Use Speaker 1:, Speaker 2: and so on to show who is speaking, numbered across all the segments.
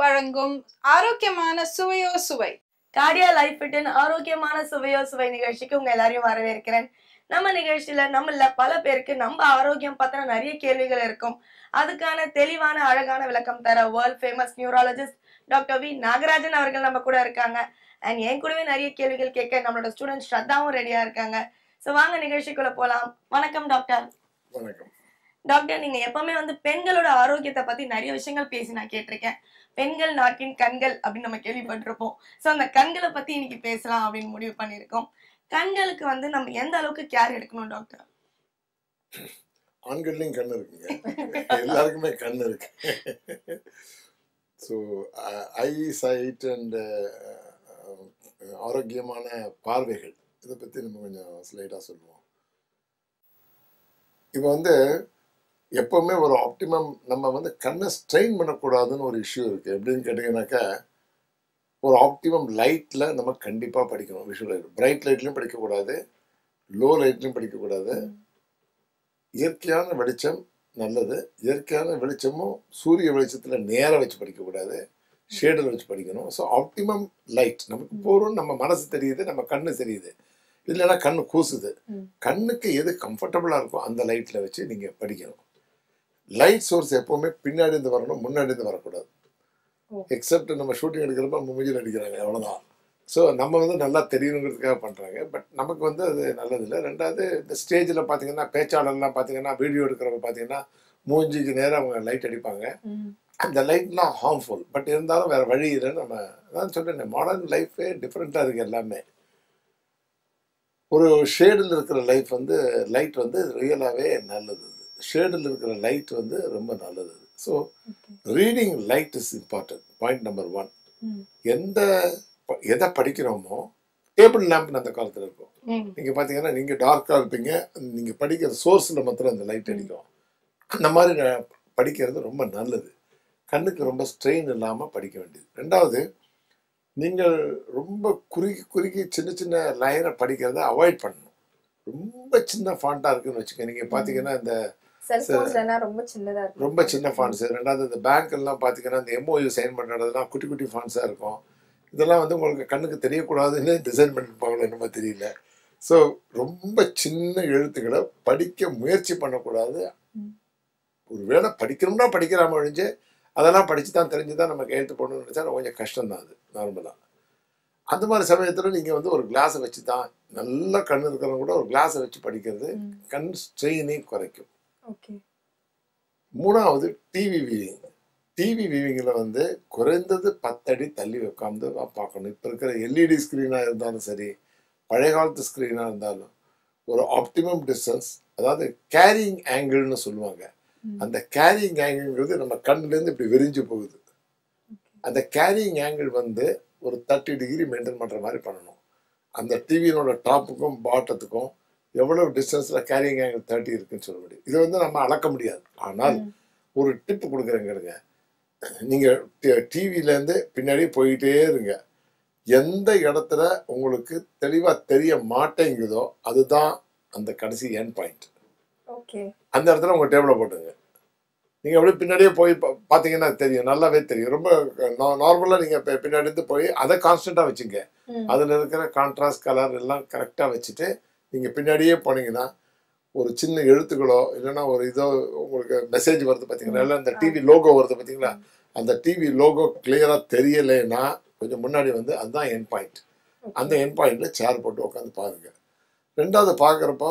Speaker 1: வழங்கும் ஆரோக்கியமான சுவையோ சுவை.
Speaker 2: கார்டியா லைஃப் ஃபிட்டின் ஆரோக்கியமான சுவையோ சுவை நிகழ்ச்சிக்கு உங்க எல்லாரையும் வரவேற்கிறேன். நம்ம நிகழ்ச்சியில நம்மள பல பேருக்கு நம்ம ஆரோக்கியம் பத்தின நிறைய கேள்விகள் இருக்கும். அதுக்கான தெளிவான அழகான விளக்கம் தர world famous neurologist doctor V Nagarajan அவர்கள் நம்ம கூட இருக்காங்க. அண்ட் என் கூடவே நிறைய கேள்விகள் கேட்க நம்மளோட ஸ்டூடெண்ட் ஸ்ரத்தாவும் ரெடியா இருக்காங்க. ஸோ வாங்க நிகழ்ச்சிக்குள்ள போலாம். வணக்கம் டாக்டர்
Speaker 3: வணக்கம்.
Speaker 2: டாக்டர் நீங்க எப்பவுமே வந்து பெண்களோட ஆரோக்கியத்தை பத்தி நிறைய விஷயங்கள் பேசி நான் கேட்டிருக்கேன். பெண்கள் நாட்டின் கண்கள் அப்படின்னு நம்ம கேள்விப்பட்டிருப்போம். ஸோ அந்த கண்களை பத்தி இன்னைக்கு பேசலாம் அப்படின்னு முடிவு பண்ணியிருக்கோம். கண்களுக்கு வந்து நம்ம எந்த அளவுக்கு கேர் எடுக்கணும் டாக்டர்?
Speaker 3: ஆண்கள்லையும் கண் இருக்குங்க. எல்லாருக்குமே கண் இருக்கு. ஸோ ஐ சைட் அண்ட் ஆரோக்கியமான பார்வைகள். இதை பற்றி நம்ம கொஞ்சம் ஸ்லைடாக சொல்லுவோம். இப்போ வந்து எப்போவுமே ஒரு ஆப்டிமம் நம்ம வந்து கண்ணை ஸ்ட்ரெயின் பண்ணக்கூடாதுன்னு ஒரு இஷ்யூ இருக்குது எப்படின்னு கேட்டிங்கனாக்கா ஒரு ஆப்டிமம் லைட்டில் நம்ம கண்டிப்பாக படிக்கணும். விஷுவல் லைட் பிரைட் லைட்லையும் படிக்கக்கூடாது லோ லைட்லையும் படிக்கக்கூடாது. இயற்கையான வெளிச்சம் நல்லது. இயற்கையான வெளிச்சமும் சூரிய வெளிச்சத்தில் நேராக வச்சு படிக்கக்கூடாது. ஷேடில் வச்சு படிக்கணும். ஸோ ஆப்டிமம் லைட் நமக்கு போகிறோம் நம்ம மனசு தெரியுது நம்ம கண்ணு தெரியுது. இல்லைன்னா கண்ணு கூசுது. கண்ணுக்கு எது கம்ஃபர்டபுளாக இருக்கோ அந்த லைட்டில் வச்சு நீங்கள் படிக்கணும். லைட் சோர்ஸ் எப்போவுமே பின்னாடி இருந்து வரணும் முன்னாடி இருந்து வரக்கூடாது. எக்ஸப்ட் நம்ம ஷூட்டிங் எடுக்கிறப்ப நம்ம மூஞ்சில் அடிக்கிறாங்க அவ்வளோதான் ஸோ நம்ம வந்து நல்லா தெரியணுங்கிறதுக்காக பண்ணுறாங்க பட் நமக்கு வந்து அது நல்லதில்லை. ரெண்டாவது இந்த ஸ்டேஜில் பார்த்தீங்கன்னா பேச்சாளர்லாம் பார்த்தீங்கன்னா வீடியோ எடுக்கிறவங்க பார்த்தீங்கன்னா மூஞ்சிக்கு நேராக அவங்க லைட் அடிப்பாங்க. அந்த லைட்லாம் ஹார்ம்ஃபுல் பட் இருந்தாலும் வேறு வழி இல்லைன்னு நம்ம நான் சொல்கிறேன் மாடர்ன் லைஃபே டிஃப்ரெண்ட்டாக இருக்குது எல்லாமே. ஒரு ஷேடில் இருக்கிற லைஃப் வந்து லைட் வந்து ரியலாகவே நல்லது. ஷேடில் இருக்கிற லைட் வந்து ரொம்ப நல்லது. So reading light is important point number one. எந்த எதை படிக்கிறோமோ டேபிள் லேம்ப்னு அந்த காலத்தில் இருக்கும். நீங்கள் பார்த்தீங்கன்னா நீங்கள் டார்க்காக இருப்பீங்க. நீங்கள் படிக்கிற சோர்ஸில் மாத்திரம் அந்த லைட் அடிக்கும். அந்த மாதிரி படிக்கிறது ரொம்ப நல்லது. கண்ணுக்கு ரொம்ப ஸ்ட்ரெயின் இல்லாமல் படிக்க வேண்டியது. ரெண்டாவது நீங்கள் ரொம்ப குறுகி குறுகி சின்ன சின்ன லைனை படிக்கிறத அவாய்ட் பண்ணணும். ரொம்ப சின்ன ஃபாண்ட்டாக இருக்குன்னு வச்சுக்கோங்க. நீங்கள் பார்த்தீங்கன்னா இந்த
Speaker 2: செல்போன்ஸ்ல ரொம்ப சின்னதா இருக்கும்.
Speaker 3: ரொம்ப சின்ன ஃபாண்ட்ஸு ரெண்டாவது இந்த பேங்க் எல்லாம் பார்த்தீங்கன்னா இந்த எம்ஓயு சைன் பண்ணுறதுலாம் குட்டி குட்டி ஃபாண்ட்ஸாக இருக்கும். இதெல்லாம் வந்து உங்களுக்கு கண்ணுக்கு தெரியக்கூடாதுன்னு டிசைன் பண்ணிருப்பாங்களோ என்னமோ தெரியல. ஸோ ரொம்ப சின்ன எழுத்துக்களை படிக்க முயற்சி பண்ணக்கூடாது. ஒருவேளை படிக்கணும்னா படிக்கிறாம ஒழிஞ்சு அதெல்லாம் படித்து தான் தெரிஞ்சு தான் நம்ம கையெழுத்து போடணும்னு நினச்சா கொஞ்சம் கஷ்டம் தான் அது நார்மலாக அந்த மாதிரி சமயத்தில் நீங்கள் வந்து ஒரு கிளாஸை வச்சு தான் நல்ல கண் இருக்கிறவங்க கூட ஒரு கிளாஸை வச்சு படிக்கிறது கண் ஸ்ட்ரெயினை குறைக்கும். மூணாவது டிவி வியூவிங் டிவி வியூவிங்கில் வந்து குறைந்தது பத்தடி தள்ளி உட்காந்து பார்க்கணும் இப்போ இருக்கிற எல்இடி ஸ்க்ரீனாக இருந்தாலும் சரி பழைய காலத்து ஸ்க்ரீனாக இருந்தாலும் ஒரு ஆப்டிமம் டிஸ்டன்ஸ் அதாவது கேரியிங் ஆங்கிள்னு சொல்லுவாங்க. அந்த கேரியிங் ஆங்கிள்ங்கிறது நம்ம கண்ணுலேருந்து இப்படி விரிஞ்சு போகுது. அந்த கேரியிங் ஆங்கிள் வந்து ஒரு தேர்ட்டி டிகிரி மெயின்டைன் பண்ணுற மாதிரி பண்ணணும். அந்த டிவியினோட டாப்புக்கும் பாட்டத்துக்கும் எவ்வளவு டிஸ்டன்ஸில் கேரியிங் ஆங்கிள் தேர்ட்டி இருக்குன்னு சொல்ல முடியும். இதை வந்து நம்ம அளக்க முடியாது. ஆனால். ஒரு டிப்பு கொடுக்குறேங்க நீங்கள் டிவிலேருந்து பின்னாடி போயிட்டே இருங்க. எந்த இடத்துல உங்களுக்கு தெளிவாக தெரிய மாட்டேங்குதோ அதுதான் அந்த கடைசி எண்ட் பாயிண்ட் அந்த இடத்துல உங்கள் டேபிளை போட்டுங்க நீங்கள் அப்படியே பின்னாடியே போய் பா- பார்த்தீங்கன்னா தெரியும். நல்லாவே தெரியும். ரொம்ப நார்மலாக நீங்கள் பின்னாடி இருந்து போய் அதை கான்ஸ்டண்ட்டாக வச்சுங்க. அதில் இருக்கிற கான்ட்ராஸ்ட் கலர் எல்லாம் கரெக்டாக வச்சுட்டு நீங்கள் பின்னாடியே போனீங்கன்னா ஒரு சின்ன எழுத்துக்களோ இல்லைன்னா ஒரு இதோ உங்களுக்கு மெசேஜ் வருது பார்த்தீங்களா இல்லை அந்த டிவி லோகோ வருது பார்த்தீங்களா அந்த டிவி லோகோ கிளியராக தெரியலைன்னா கொஞ்சம் முன்னாடி வந்து அதுதான் என் பாயிண்ட் அந்த என் பாயிண்டில் சேர் போட்டு உட்காந்து பாருங்க. ரெண்டாவது பார்க்குறப்போ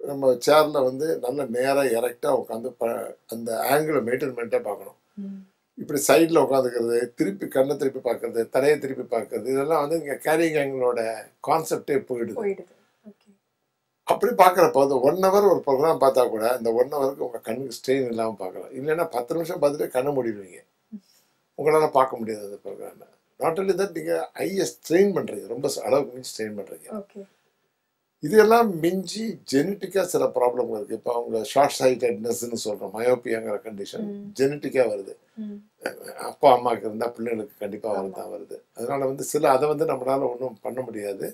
Speaker 3: நம்ம சேரில் வந்து நல்ல நேராக இறக்டாக உட்காந்து ப அந்த ஆங்கிளை மெயின்டைன்மெண்ட்டாக பார்க்கணும். இப்படி சைடில் உட்காந்துக்கிறது திருப்பி கண்ணை திருப்பி பார்க்கறது தலையை திருப்பி பார்க்கறது இதெல்லாம் வந்து இங்கே கேரிங் ஆங்கிளோட கான்செப்டே போயிடுது. அப்படி பார்க்குறப்போ அந்த ஒன் ஹவர் ஒரு ப்ரோக்ராம் பார்த்தா கூட அந்த ஒன் ஹவருக்கு உங்கள் கண்ணுக்கு ஸ்ட்ரெயின் இல்லாமல் பார்க்கலாம். இல்லைன்னா பத்து நிமிஷம் பார்த்துட்டு கண்ணை மூடிடுவீங்க. உங்களால் பார்க்க முடியாது அந்த ப்ரோக்ராமை நாட் only தட் நீங்கள் ஐயை ஸ்ட்ரெயின் பண்ணுறீங்க ரொம்ப அளவுக்கு மிஞ்சி ஸ்ட்ரெயின் பண்ணுறீங்க இதெல்லாம் மிஞ்சி ஜெனட்டிக்காக சில ப்ராப்ளம் இருக்குது இப்போ அவங்க ஷார்ட் சைட்டட்னஸ்ன்னு சொல்கிறோம் மயோப்பியாங்கிற கண்டிஷன். ஜெனட்டிக்காக வருது. அப்பா அம்மாவுக்கு இருந்தால் பிள்ளைங்களுக்கு கண்டிப்பாக வரதான் வருது. அதனால வந்து சில அதை வந்து நம்மளால ஒன்றும் பண்ண முடியாது.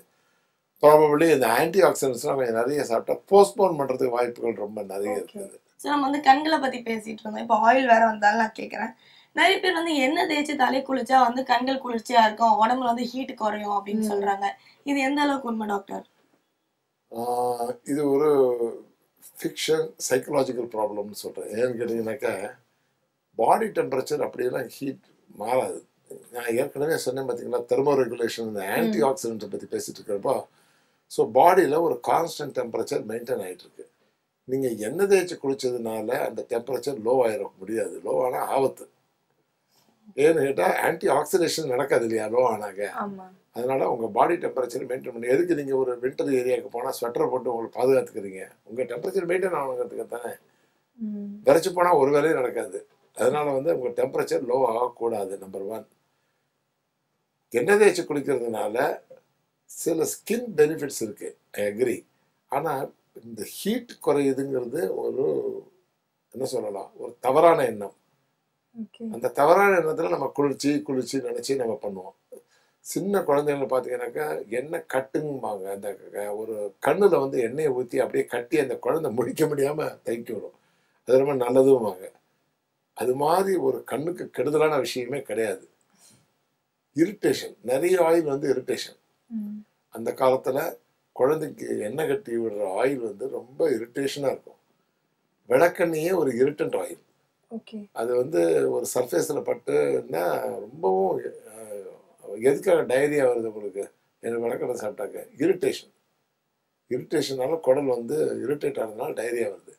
Speaker 3: ப்ராபபிளி இந்த ஆன்டி ஆக்சிடென்ட்ஸ்லாம் கொஞ்சம் நிறைய சாப்பிட்டா போஸ்ட்போன் பண்ணுறதுக்கு வாய்ப்புகள் ரொம்ப நிறைய. இருக்குது.
Speaker 2: ஸோ நம்ம வந்து கண்களை பத்தி பேசிட்டு இருந்தோம். இப்போ ஆயில் வேற வந்தாலும் நான் கேட்குறேன் நிறைய பேர் வந்து எண்ணெய் தேய்ச்சி தலை குளிச்சா வந்து கண்கள் குளிர்ச்சியா இருக்கும். உடம்புல வந்து ஹீட் குறையும் அப்படின்னு. சொல்றாங்க. இது எந்த அளவுக்கு உண்மை டாக்டர்
Speaker 3: ஆஹ் இது ஒரு ஃபிக்ஷன் சைக்கலாஜிக்கல் ப்ராப்ளம்னு சொல்கிறேன் ஏன்னு கேட்டிங்கனாக்கா பாடி டெம்பரேச்சர் அப்படியெல்லாம் ஹீட் மாறாது. நான் ஏற்கனவே சொன்னேன் பார்த்தீங்களா தெர்மோ ரெகுலேஷன் இந்த ஆன்டி ஆக்சிடென்ட்டை பற்றி பேசிட்டு இருக்கிறப்போ ஸோ பாடியில் ஒரு கான்ஸ்டன்ட் டெம்பரேச்சர் மெயின்டைன் ஆகிட்டு இருக்கு நீங்கள் எண்ணெய் தேய்ச்சி குளிச்சதுனால அந்த டெம்பரேச்சர் லோ ஆகிட முடியாது. லோ ஆனால் ஆபத்து. ஏன்னு கேட்டால் ஆன்டி ஆக்சிடேஷன் நடக்காது இல்லையா? லோ ஆனாங்க அதனால உங்க பாடி டெம்பரேச்சர் மெயின்டைன் பண்ணி எதுக்கு நீங்க ஒரு வின்டர் ஏரியாவுக்கு போனா ஸ்வெட்டர் போட்டு உங்களுக்கு பாதுகாத்துக்கிறீங்க? உங்க டெம்பரேச்சர் மெயின்டைன் ஆகணுங்கிறதுக்கு தானே. விரைச்சு போனா ஒரு வேலையும் நடக்காது. அதனால வந்து உங்க டெம்பரேச்சர் லோ ஆகக்கூடாது நம்பர் ஒன் எண்ணெய் தேய்ச்சி குளிக்கிறதுனால சில ஸ்கின் பெனிஃபிட்ஸ் இருக்கு. ஐ அக்ரி ஆனா இந்த ஹீட் குறையுதுங்கிறது ஒரு என்ன சொல்லலாம் ஒரு தவறான எண்ணம். அந்த தவறான எண்ணத்துல நம்ம குளிர்ச்சி குளிர்ச்சி நினைச்சு நம்ம பண்ணுவோம். சின்ன குழந்தைங்களை பார்த்தீங்கன்னாக்கா எண்ணெய் கட்டுங்குவாங்க அந்த ஒரு கண்ணுல வந்து எண்ணெயை ஊற்றி அப்படியே கட்டி அந்த குழந்தை முழிக்க முடியாம தைக்கி விடும். அது ரொம்ப நல்லதுமாங்க அது மாதிரி ஒரு கண்ணுக்கு கெடுதலான விஷயமே கிடையாது. இரிட்டேஷன் நிறைய ஆயில் வந்து இரிட்டேஷன். அந்த காலத்துல குழந்தைக்கு எண்ணெய் கட்டி விடுற ஆயில் வந்து ரொம்ப இரிட்டேஷனா இருக்கும். விளக்கெண்ணையே ஒரு இரிட்டன்ட் ஆயில்
Speaker 1: ஓகே
Speaker 3: அது வந்து ஒரு சர்ஃபேஸில் பட்டுன்னா ரொம்பவும் எதுக்காக டயரியா வருது உங்களுக்கு? எனக்கு விளக்கடை சாப்பிட்டாக்க இரிட்டேஷன் இரிட்டேஷனால குடல் வந்து இரிட்டேட் ஆனதுனால டயரியா வருது.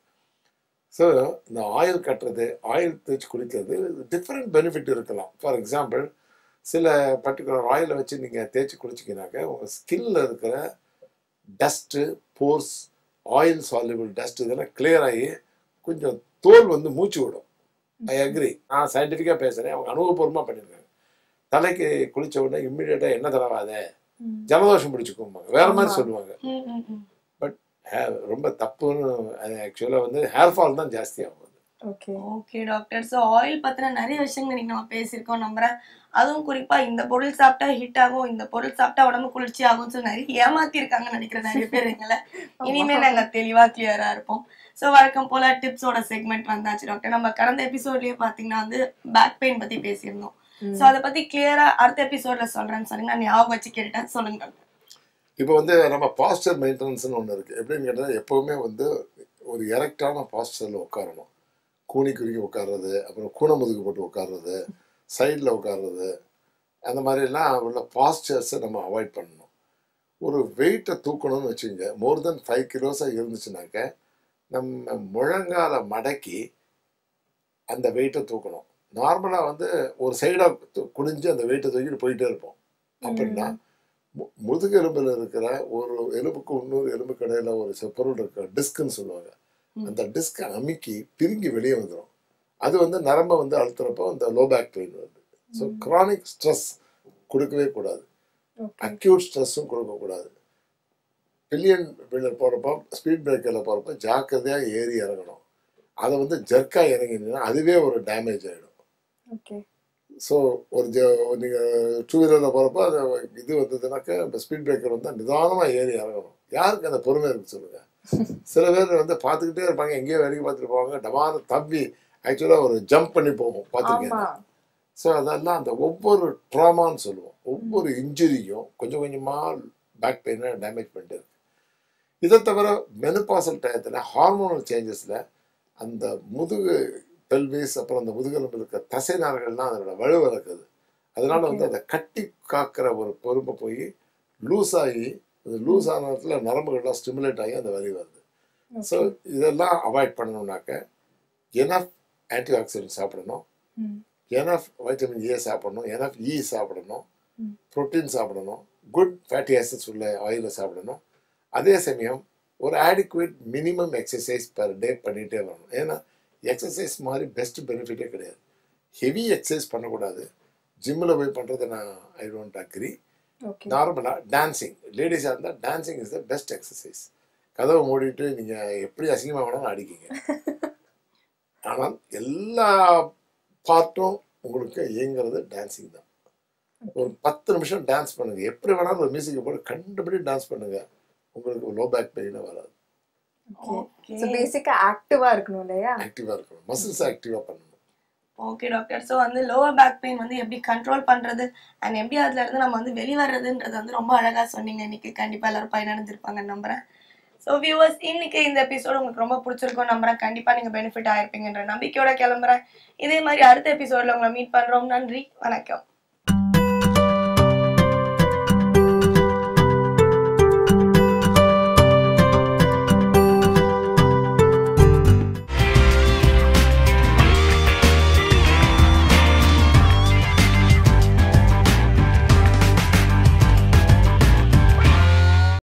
Speaker 3: ஸோ இந்த ஆயில் கட்டுறது ஆயில் தேய்ச்சி குளிக்கிறது டிஃப்ரெண்ட் பெனிஃபிட் இருக்கலாம். ஃபார் எக்ஸாம்பிள் சில பர்டிகுலர் ஆயிலை வச்சு நீங்கள் தேய்ச்சி குளிச்சிங்கனாக்க உங்கள் ஸ்கின்ல இருக்கிற dust pores oil soluble dust இதெல்லாம் clear ஆகி கொஞ்சம் தோல் வந்து மூச்சு விடும். ஐ அக்ரி நான் சயின்டிஃபிக்காக பேசுகிறேன் அவங்க அனுபவபூர்வமாக பண்ணியிருக்காங்க தலைக்கு குளிச்ச உடனே இம்மிடியேட்டாக என்ன தடவாத. ஜலதோஷம் பிடிச்சிக்கும்பாங்க. வேற மாதிரி. சொல்லுவாங்க. hair ரொம்ப தப்புன்னு அது ஆக்சுவலாக வந்து ஹேர் ஃபால் தான் ஜாஸ்தி ஆகும்.
Speaker 1: Okay
Speaker 2: okay doctor so oil பத்தின நிறைய விஷயங்கள் இன்னைக்கு நம்ம பேசியிருக்கோம் நம்புறேன். அதுவும் குறிப்பா இந்த பொருள் சாப்பிட்டா ஹீட் ஆகும் இந்த பொருள் சாப்பிட்டா உடம்பு குளிர்ச்சி ஆகும்னு சொல்லி நிறைய ஏமாத்தி இருக்காங்கன்னு நினைக்கிறேன் நிறைய பேர் எங்களை. இனிமே நாங்க தெளிவா கிளியரா இருப்போம். ஸோ வழக்கம் போல டிப்ஸோட செக்மெண்ட் வந்தாச்சு டாக்டர் நம்ம கடந்த எபிசோட்லயே பாத்தீங்கன்னா வந்து பேக் பெயின் பத்தி பேசியிருந்தோம். ஸோ அதை பத்தி கிளியரா அடுத்த எபிசோட்ல சொல்றேன்னு சொல்லி நான் ஞாபகம் வச்சு கேட்டேன் சொல்லுங்க டாக்டர்
Speaker 3: இப்போ வந்து நம்ம பாஸ்டர் மெயின்டெனன்ஸ்னு ஒன்று இருக்குது எப்படின்னு கேட்டால் எப்போவுமே வந்து ஒரு எரெக்டான பாஸ்டரில் உட்காரணும். கூனி குறுக்கி உட்கார்றது அப்புறம் கூனை முதுகு போட்டு உட்கார்றது சைடில் உட்கார்றது அந்த மாதிரிலாம் உள்ள பாஸ்டர்ஸை நம்ம அவாய்ட் பண்ணணும். ஒரு வெயிட்டை தூக்கணும்னு வச்சுங்க மோர் தென் ஃபைவ் கிலோஸாக இருந்துச்சுனாக்க நம்ம முழங்கால மடக்கி அந்த வெயிட்டை தூக்கணும். நார்மலாக வந்து ஒரு சைடாக குனிஞ்சு அந்த வெயிட்டை தூக்கிட்டு போயிட்டே இருப்போம். அப்படின்னா மு- முதுகெலும்பில் இருக்கிற ஒரு எலும்புக்கு இன்னொரு எலும்புக்கு இடையில ஒரு பொருள் இருக்கு டிஸ்க்னு சொல்லுவாங்க. அந்த டிஸ்கை அமுக்கி பிரிங்கி வெளியே வந்துடும் அது வந்து நரம்பை வந்து அழுத்துறப்போ அந்த லோ பேக் பெயின் வருது. ஸோ கிரானிக் ஸ்ட்ரெஸ் கொடுக்கவே கூடாது. அக்யூட் ஸ்ட்ரெஸ்ஸும் கொடுக்கக்கூடாது பில்லியன் வீலர் போகிறப்போ ஸ்பீட் பிரேக்கரில் போகிறப்போ ஜாக்கிரதையாக ஏறி இறங்கணும். அதை வந்து ஜர்க்காக இறங்கினீங்கன்னா அதுவே ஒரு டேமேஜ் ஆகிடும் ஸோ ஒரு ஜ நீங்கள் டூ வீலரில் போகிறப்போ அது இது வந்ததுனாக்கா இப்போ ஸ்பீட் பிரேக்கர் வந்தால் நிதானமாக ஏறி இறங்கணும். யாருக்கு அந்த பொறுமை இருக்கு சொல்லுங்கள் சில பேர் வந்து பார்த்துக்கிட்டே இருப்பாங்க எங்கேயோ வரைக்கும் பார்த்துட்டு போவாங்க. டமான தம்பி ஆக்சுவலாக ஒரு ஜம்ப் பண்ணி போகும் பார்த்துருக்கேன்
Speaker 1: ஆமா.
Speaker 3: ஸோ அதெல்லாம் அந்த ஒவ்வொரு ட்ராமான்னு சொல்லுவோம். ஒவ்வொரு இன்ஜுரியும் கொஞ்சம் கொஞ்சமாக பேக் பெயினை டேமேஜ் பண்ணிட்டு இருக்கு. இதை தவிர மெனுபாசல் டயத்தில் ஹார்மோனல் சேஞ்சஸில் அந்த முதுகு பெல்விஸ் அப்புறம் அந்த முதுகெலும்பில் இருக்க தசை நார்கள்லாம் அதனோட வலுவிழக்குது அதனால வந்து அதை கட்டி காக்கிற ஒரு பொறுப்பை போய் லூஸ் ஆகி அது லூஸ் ஆன இடத்துல நரம்புகள்லாம் ஸ்டிமுலேட் ஆகி அந்த வலி வருது. ஸோ இதெல்லாம் அவாய்ட் பண்ணணும்னாக்க எனஃப் ஆன்டி ஆக்சிடென்ட் சாப்பிடணும்.
Speaker 1: ம்.
Speaker 3: எனஃப் வைட்டமின் ஏ சாப்பிடணும். எனஃப் இ சாப்பிடணும்.
Speaker 1: ம்.
Speaker 3: புரோட்டீன் சாப்பிடணும். குட் ஃபேட்டி ஆசிட்ஸ் உள்ள ஆயிலை சாப்பிடணும். அதே சமயம் ஒரு adequate minimum exercise per day பண்ணிகிட்டே வரணும். ஏன்னா எக்ஸசைஸ் மாதிரி பெஸ்ட் பெனிஃபிட்டே கிடையாது. ஹெவி எக்ஸசைஸ் பண்ணக்கூடாது. ஜிம்மில் போய் பண்ணுறதை நான் ஐ டோன்ட் அக்ரி நார்மலாக டான்சிங் லேடிஸாக இருந்தால் dancing is the best exercise கதவை மூடிட்டு நீங்கள் எப்படி அசிங்கமாக வேணாலும் அடிக்கிங்க ஆனால் எல்லா பார்ட்டும் உங்களுக்கு இயங்குறது டான்சிங் தான். ஒரு பத்து நிமிஷம் டான்ஸ் பண்ணுங்க. எப்படி வேணாலும் ஒரு மியூசிக்கை போட்டு கண்டுபிடி டான்ஸ் பண்ணுங்க. உங்களுக்கு லோ பேக் பெயினே வராது.
Speaker 1: ஓகே
Speaker 2: ஓகே
Speaker 1: ஸோ பேசிக்கா ஆக்டிவா இருக்கணும் இல்லையா?
Speaker 3: ஆக்டிவாக இருக்கணும். மசில்ஸ் ஆக்டிவாக பண்ணணும்.
Speaker 2: ஓகே டாக்டர் ஸோ வந்து லோவர் பேக் பெயின் வந்து எப்படி கண்ட்ரோல் பண்றது? அண்ட் எப்படி அதுல இருந்து நம்ம வந்து வெளிவரதுன்றது வந்து ரொம்ப அழகா சொன்னீங்க. இன்னைக்கு கண்டிப்பா எல்லாரும் பயனடைஞ்சிருப்பாங்கன்னு நம்புறேன். ஸோ வியூவர்ஸ் இன்னைக்கு இந்த எபிசோடு உங்களுக்கு ரொம்ப பிடிச்சிருக்கும் நம்புறேன். கண்டிப்பா நீங்க பெனிஃபிட் ஆயிருப்பீங்கன்ற நம்பிக்கையோட கிளம்புறேன். இதே மாதிரி அடுத்த எபிசோட்ல உங்களை மீட் பண்றோம். நன்றி. வணக்கம்.